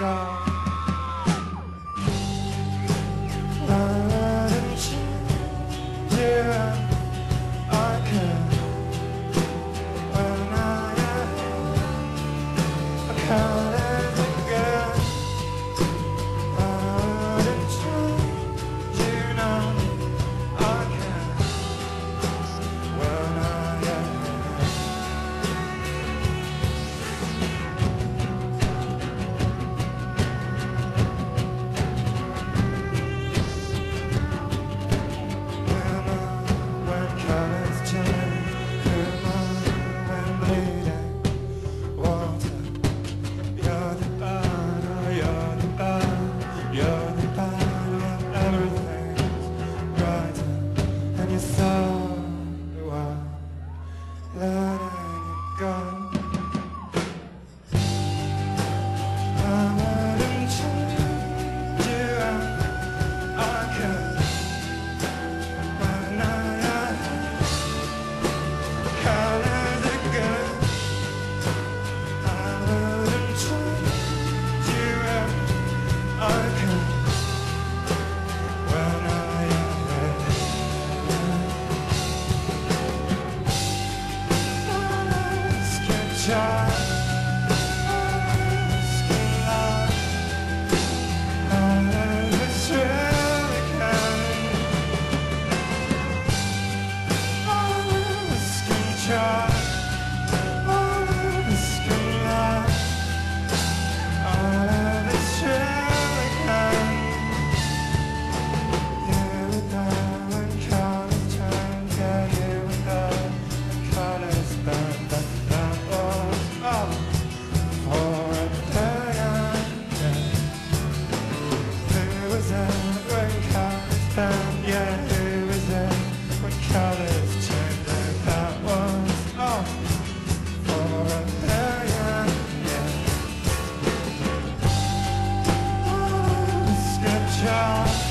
자. Try, this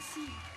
Merci.